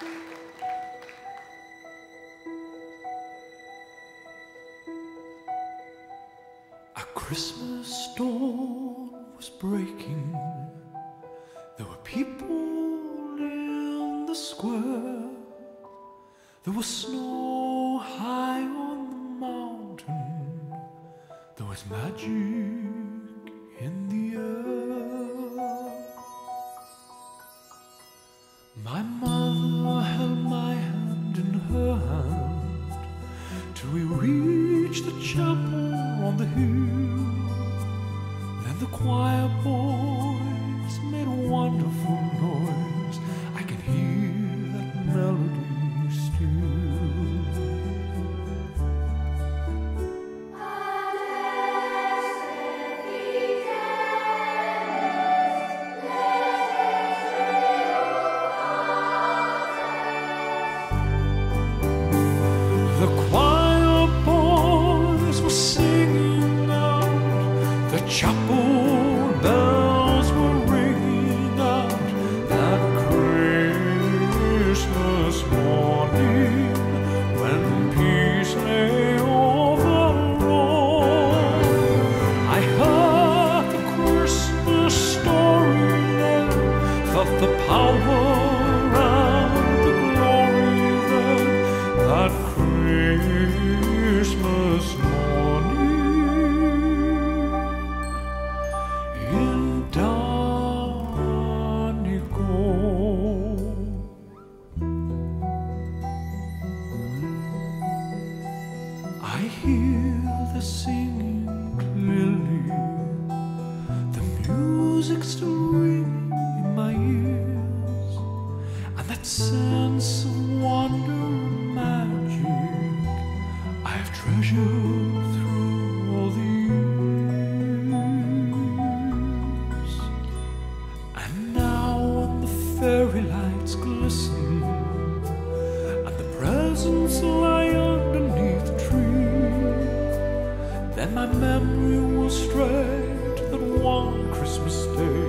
A Christmas dawn was breaking. There were people in the square. There was snow high on the mountain. There was magic in the air. My mother held my hand in her hand till we reached the chapel on the hill. Then the choir boys made a wonderful the power and the glory then that Christmas morning in Donegal. I hear the singing clearly, the music still ringing that sense of wonder magic I have treasured through all the years. And now when the fairy lights glisten and the presents lie underneath the tree, then my memory will stray to that one Christmas day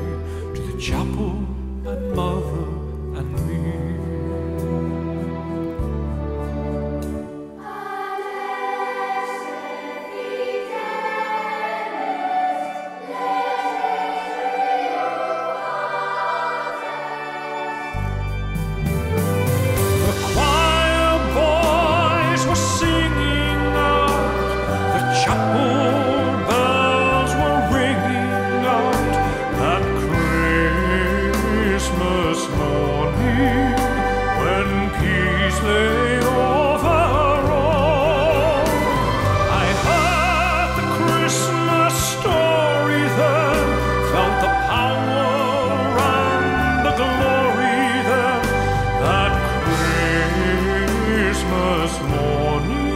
Christmas morning.